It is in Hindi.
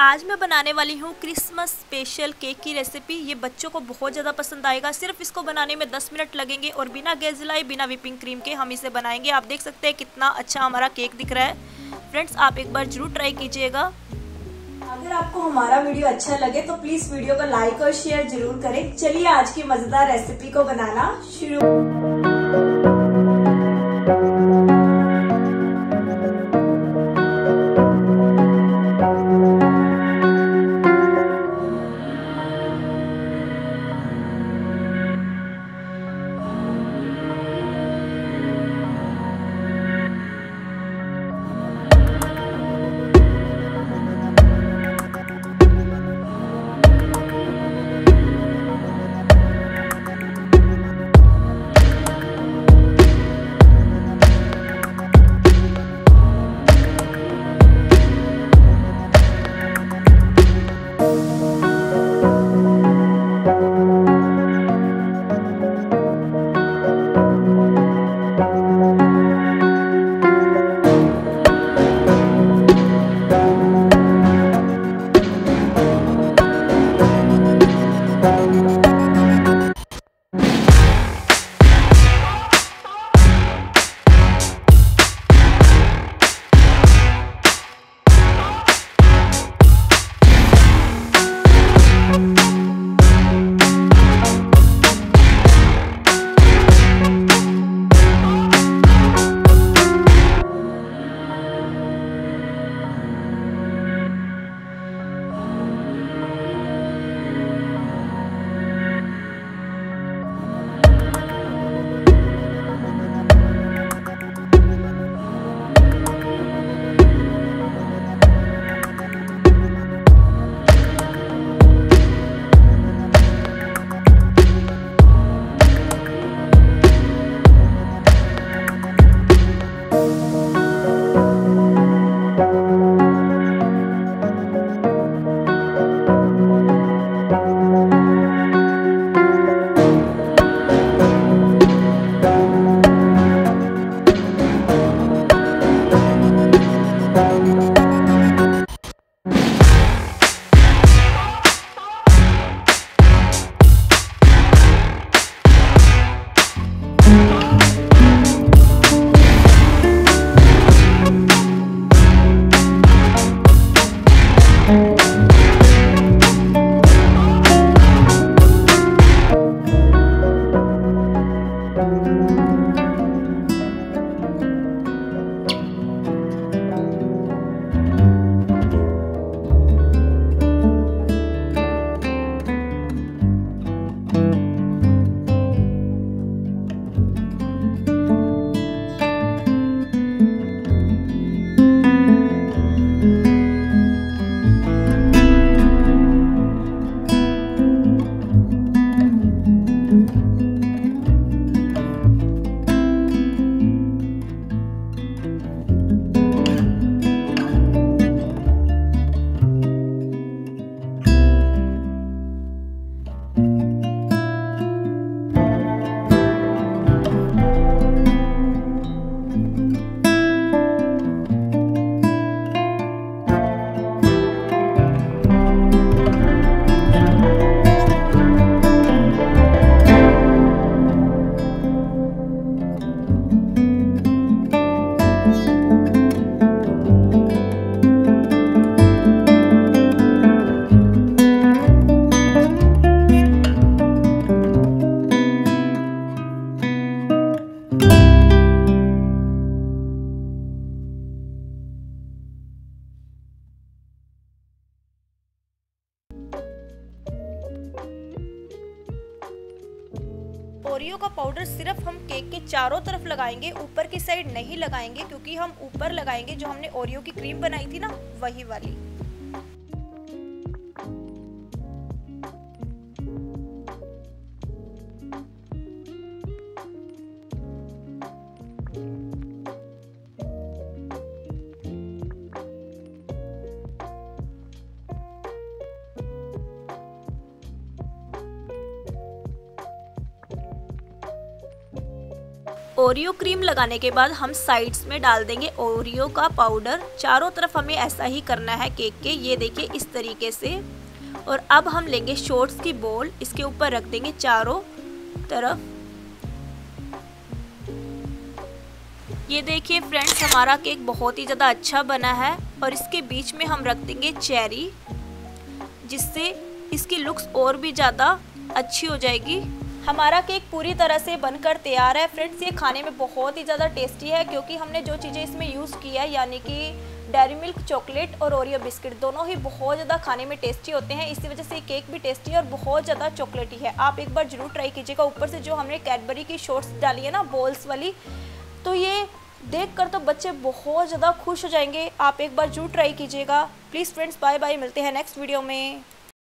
आज मैं बनाने वाली हूँ क्रिसमस स्पेशल केक की रेसिपी। ये बच्चों को बहुत ज़्यादा पसंद आएगा। सिर्फ़ इसको बनाने में 10 मिनट लगेंगे और बिना गैस जलाए, बिना विपिंग क्रीम के हम इसे बनाएँगे। आप देख सकते हैं कितना अच्छा हमारा केक दिख रहा है। फ्रेंड्स, आप एक बार ज़रूर ट्राई कीजिएगा। अगर आपको हमारा वीडियो अच्छा लगे तो प्लीज़ वीडियो को लाइक और शेयर ज़रूर करें। चलिए आज की मज़ेदार रेसिपी को बनाना शुरू। ओरियो का पाउडर सिर्फ़ हम केक के चारों तरफ़ लगाएँगे, ऊपर की साइड नहीं लगाएँगे, क्योंकि हम ऊपर लगाएँगे जो हमने ओरियो की क्रीम बनाई थी ना, वही वाली। ओरियो क्रीम लगाने के बाद हम साइड्स में डाल देंगे ओरियो का पाउडर। चारों तरफ़ हमें ऐसा ही करना है केक के। ये देखिए, इस तरीके से। और अब हम लेंगे शॉर्ट्स की बॉल। इसके ऊपर रख देंगे चारों तरफ़। ये देखिए फ्रेंड्स, हमारा केक बहुत ही ज़्यादा अच्छा बना है। और इसके बीच में हम रख देंगे चेरी, जिससे इसकी लुक्स और भी ज़्यादा अच्छी हो जाएगी। हमारा केक पूरी तरह से बनकर तैयार है। फ्रेंड्स, ये खाने में बहुत ही ज़्यादा टेस्टी है क्योंकि हमने जो चीज़ें इसमें यूज़ की है, यानी कि डेयरी मिल्क, चॉकलेट और ओरियो बिस्किट, दोनों ही बहुत ज़्यादा खाने में टेस्टी होते हैं। इसी वजह से केक भी टेस्टी है और बहुत ज़्यादा चॉकलेटी है। आप एक बार ज़रूर ट्राई कीजिएगा। ऊपर से जो हमने कैडबरी की शॉर्ट्स डाली है ना, बॉल्स वाली तो ये देख कर तो बच्चे बहुत ज़्यादा खुश हो जाएँगे। आप एक बार ज़रूर ट्राई कीजिएगा। प्लीज़ फ्रेंड्स बाय बाय मिलते हैं नेक्स्ट वीडियो में।